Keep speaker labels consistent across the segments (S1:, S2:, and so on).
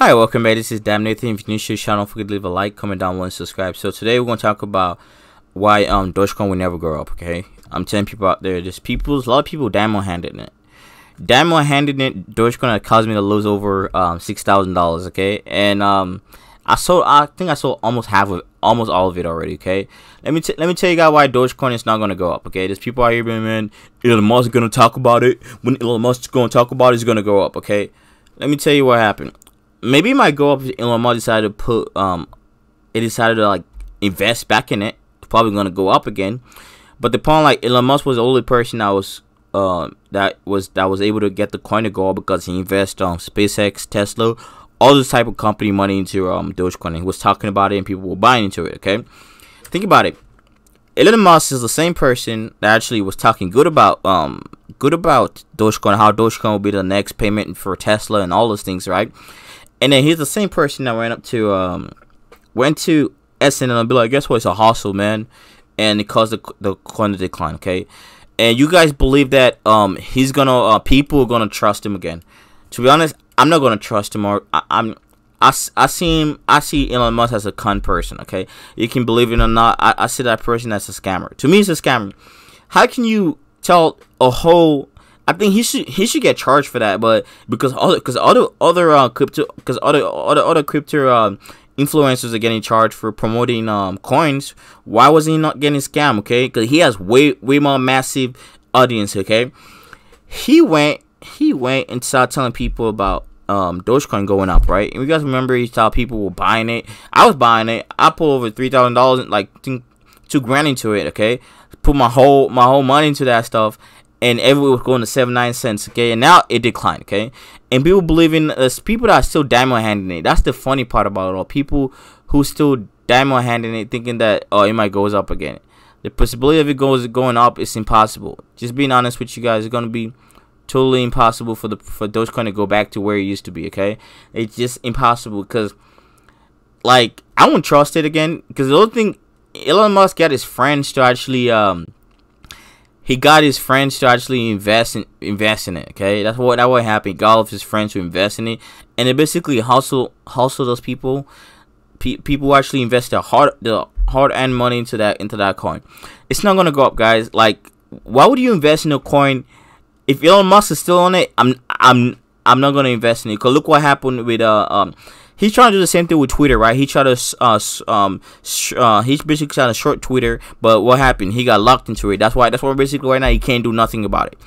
S1: Hi, welcome back. This is Dam Nathan. If you're new to the channel, don't forget to leave a like, comment down below, and subscribe. So today we're gonna talk about why um Dogecoin will never grow up. Okay, I'm telling people out there, there's people, a lot of people diamond handed it. Diamond handed it. Dogecoin caused me to lose over um six thousand dollars. Okay, and um I sold. I think I sold almost half of, almost all of it already. Okay, let me let me tell you guys why Dogecoin is not gonna go up. Okay, there's people out here, man. Elon Musk is gonna talk about it. When Elon Musk is gonna talk about it, it's gonna go up. Okay, let me tell you what happened maybe it might go up Elon Musk decided to put um it decided to like invest back in it. It's probably gonna go up again. But the point like Elon Musk was the only person that was uh that was that was able to get the coin to go up because he invested on um, SpaceX, Tesla, all this type of company money into um Dogecoin. He was talking about it and people were buying into it, okay? Think about it. Elon Musk is the same person that actually was talking good about um good about Dogecoin, how Dogecoin will be the next payment for Tesla and all those things, right? And then he's the same person that went up to um went to SNL and be like, guess what? It's a hustle, man, and it caused the the coin to decline. Okay, and you guys believe that um he's gonna uh, people are gonna trust him again. To be honest, I'm not gonna trust him. Or I, I'm I, I see him. I see Elon Musk as a con person. Okay, you can believe it or not. I, I see that person as a scammer. To me, he's a scammer. How can you tell a whole I think he should he should get charged for that, but because other because other other uh, crypto because other other other crypto um, influencers are getting charged for promoting um coins. Why was he not getting scammed? Okay, because he has way way more massive audience. Okay, he went he went and started telling people about um Dogecoin going up, right? And you guys remember he thought people were buying it. I was buying it. I put over three thousand dollars, like two grand into it. Okay, put my whole my whole money into that stuff and everyone was going to 79 cents okay? And now it declined okay? And people believing there's people that are still diamond handing it. That's the funny part about it all. People who still diamond handing it thinking that oh it might goes up again. The possibility of it goes going up is impossible. Just being honest with you guys it's going to be totally impossible for the for Dogecoin to go back to where it used to be okay? It's just impossible because like I won't trust it again because the other thing Elon Musk got his friends to actually um he got his friends to actually invest in invest in it. Okay, that's what that what happened. He got all of his friends to invest in it, and they basically hustle hustle those people. Pe- people actually invest their hard the hard earned money into that into that coin. It's not gonna go up, guys. Like, why would you invest in a coin if Elon Musk is still on it? I'm I'm I'm not gonna invest in it. Cause look what happened with uh um he's trying to do the same thing with Twitter, right? He tried to uh um uh he's basically trying to short Twitter, but what happened? He got locked into it. That's why that's why basically right now he can't do nothing about it.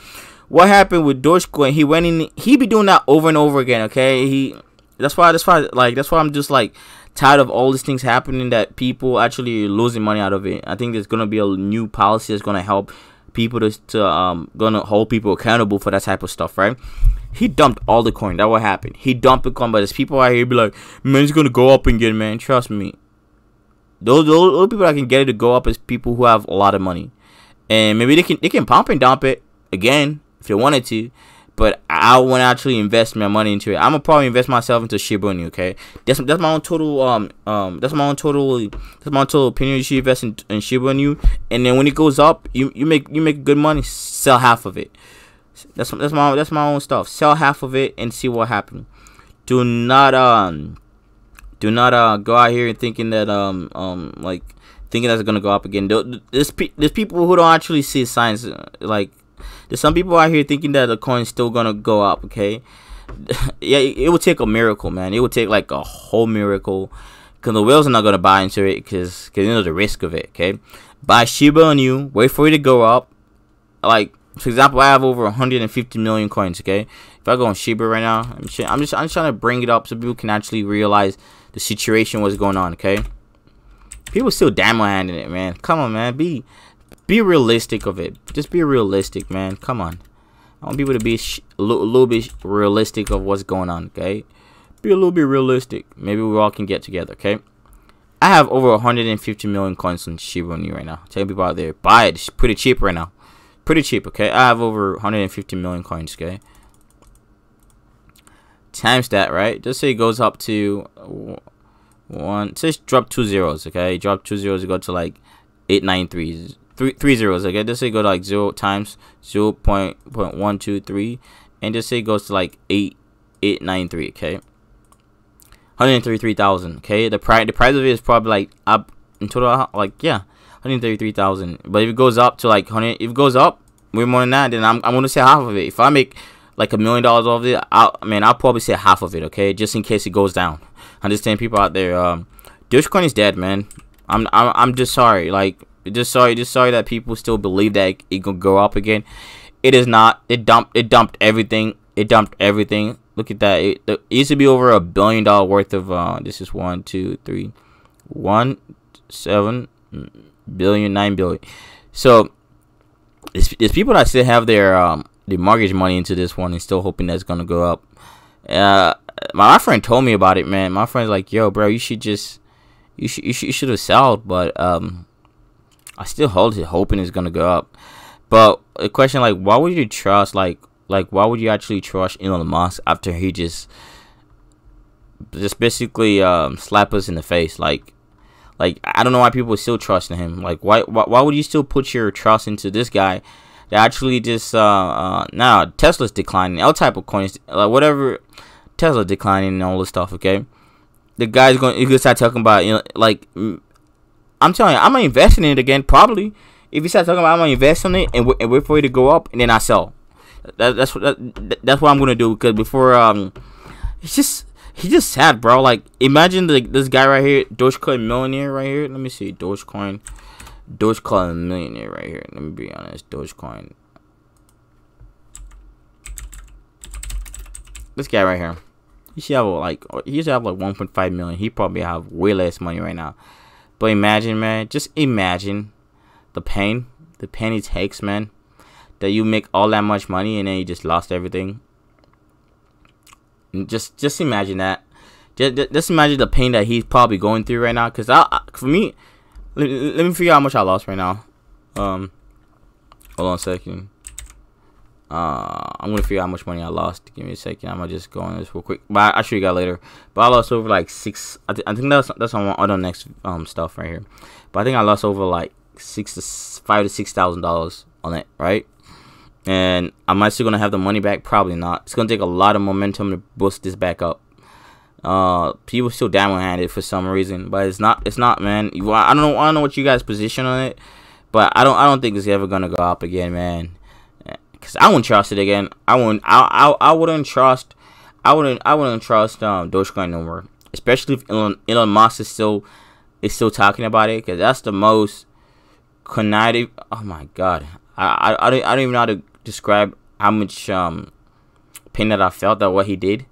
S1: What happened with Dogecoin? He went in. He be doing that over and over again. Okay, he. That's why. That's why. Like that's why I'm just like tired of all these things happening that people actually losing money out of it. I think there's gonna be a new policy that's gonna help people to, to um gonna hold people accountable for that type of stuff, right? He dumped all the coin. That what happened. He dumped the coin, but there's people out here be like, man, it's gonna go up again, man. Trust me. Those, those, those people that can get it to go up is people who have a lot of money, and maybe they can they can pump and dump it again if they wanted to. But I want to actually invest my money into it. I'm gonna probably invest myself into Shiba Inu. Okay, that's that's my own total um um that's my own total that's my own total opinion. You should invest in, in Shiba Inu, and then when it goes up, you you make you make good money. Sell half of it. That's that's my that's my own stuff. Sell half of it and see what happens. Do not um do not uh go out here thinking that um um like thinking that's gonna go up again. There's pe- there's people who don't actually see signs. Uh, like there's some people out here thinking that the coin's still gonna go up. Okay, yeah, it, it would take a miracle, man. It would take like a whole miracle. Cause the whales are not gonna buy into it, cause, cause you know the risk of it. Okay, buy Shiba Inu, wait for it to go up. Like for example, I have over 150 million coins. Okay, if I go on Shiba right now, I'm just I'm just, I'm just trying to bring it up so people can actually realize the situation, what's going on. Okay, people still demo handing it, man. Come on, man, be be realistic of it. Just be realistic, man. Come on. I want people to be a little, bit realistic of what's going on. Okay, be a little bit realistic. Maybe we all can get together. Okay. I have over 150 million coins on Shiba Inu right now. Tell people out there, buy it. It's pretty cheap right now pretty cheap, okay? I have over 150 million coins, okay? Times that, right? Just say it goes up to one. Just drop two zeros, okay? Drop two zeros, you go to like 893. Three, three zeros, okay? Just say go to like zero times 0.123. And just say it goes to like 8893, okay? 133,000. Okay, the price the price of it is probably like up in total like yeah, 133,000. But if it goes up to like 100, if it goes up way more than that, then I'm I'm gonna say half of it. If I make like a million dollars off of it, I I mean I'll probably say half of it. Okay, just in case it goes down. I Understand people out there. Um, Dogecoin is dead, man. I'm I'm I'm just sorry. Like just sorry, just sorry that people still believe that it, it go up again. It is not. It dumped. It dumped everything. It dumped everything. Look at that. It, it used to be over a billion dollar worth of. Uh, this is one, two, three, one, seven billion, nine billion. So it's, people that still have their um mortgage money into this one and still hoping that's gonna go up. Uh, my, my friend told me about it, man. My friend's like, "Yo, bro, you should just you should you should, you should have sold," but um, I still hold it, hoping it's gonna go up. But a question, like, why would you trust, like, like, why would you actually trust Elon Musk after he just, just basically um, slap us in the face? Like, like I don't know why people still trusting him. Like, why, why, why would you still put your trust into this guy? That actually just, uh, uh, now Tesla's declining, all type of coins, like whatever, Tesla declining and all this stuff. Okay, the guy's going, you could start talking about, you know, like, I'm telling you, I'm gonna invest in it again, probably if you start talking about I'm gonna invest in it and, w- and wait for it to go up and then I sell. That, that's what that, that's what I'm gonna do because before um, it's just he's just sad, bro. Like imagine the, this guy right here, Dogecoin millionaire right here. Let me see Dogecoin, Dogecoin millionaire right here. Let me be honest, Dogecoin. This guy right here, he should have like he should have like 1.5 million. He probably have way less money right now. But imagine, man, just imagine the pain, the pain it takes, man, that you make all that much money and then you just lost everything. And just just imagine that. Just, just imagine the pain that he's probably going through right now. Cause I, for me, let, let me figure out how much I lost right now. Um, hold on a second. Uh, I'm gonna figure out how much money I lost. Give me a second. I'm gonna just go on this real quick. But I'll show you guys later. But I lost over like six. I, th I think that's that's on the next um stuff right here. But I think I lost over like six to five to six thousand dollars on it, right? And am I still gonna have the money back? Probably not. It's gonna take a lot of momentum to boost this back up. Uh, people still down handed for some reason, but it's not. It's not, man. I don't know. I don't know what you guys position on it, but I don't. I don't think it's ever gonna go up again, man. Cause I wouldn't trust it again. I wouldn't. I. I. I wouldn't trust. I wouldn't. I wouldn't trust um Dogecoin no more. Especially if Elon, Elon Musk is still is still talking about it, cause that's the most conniving. Oh my god, I, I, I, don't, I don't even know how to describe how much um pain that I felt that what he did.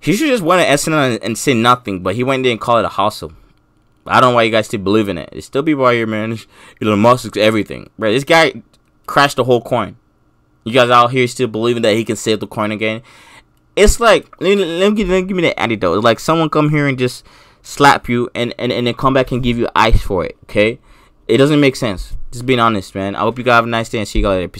S1: He should just went to SNL and, and say nothing, but he went there and called it a hustle. I don't know why you guys still believe in it. There's still people here, man. Elon Musk's everything, bro. This guy crashed the whole coin. You guys out here still believing that he can save the coin again? It's like let me, let let me give me the antidote. Like someone come here and just slap you and, and, and then come back and give you ice for it, okay? It doesn't make sense. Just being honest, man. I hope you guys have a nice day and see you guys later. Peace.